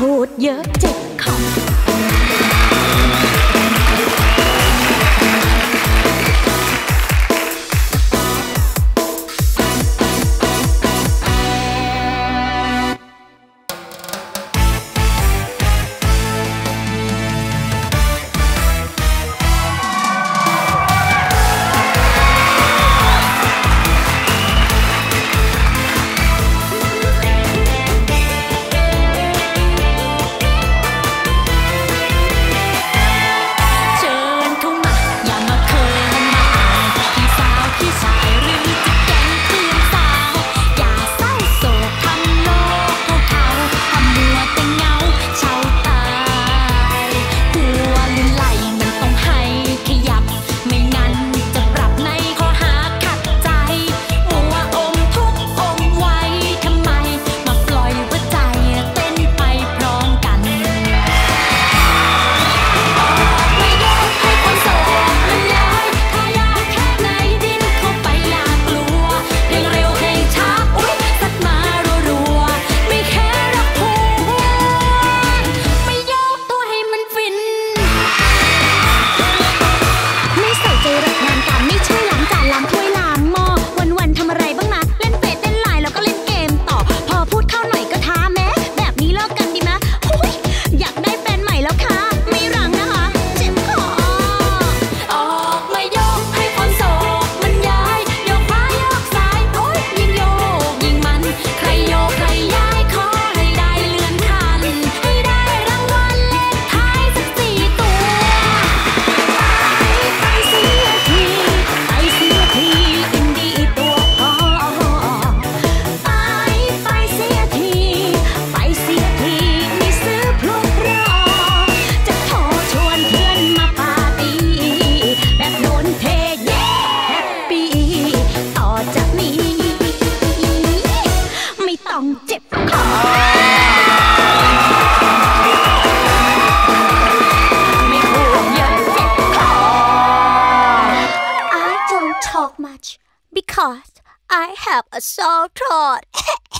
พูดเยอะเจ็บคอ talk much because I have a sore throat.